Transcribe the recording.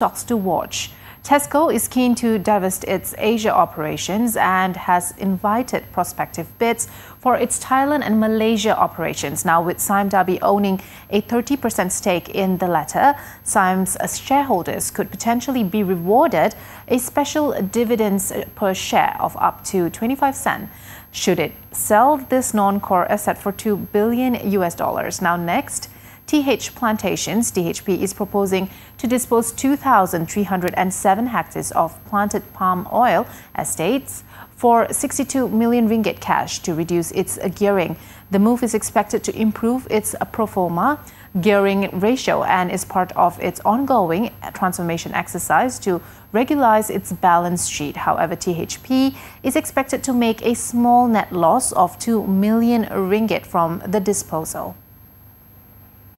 stocks to watch. Tesco is keen to divest its Asia operations and has invited prospective bids for its Thailand and Malaysia operations. Now, with Sime Darby owning a 30% stake in the latter, Sime's shareholders could potentially be rewarded a special dividends per share of up to 25 cents should it sell this non-core asset for 2 billion US dollars. Now, next. TH Plantations, THP, is proposing to dispose 2,307 hectares of planted palm oil estates for 62 million ringgit cash to reduce its gearing. The move is expected to improve its pro forma gearing ratio and is part of its ongoing transformation exercise to regularize its balance sheet. However, THP is expected to make a small net loss of 2 million ringgit from the disposal.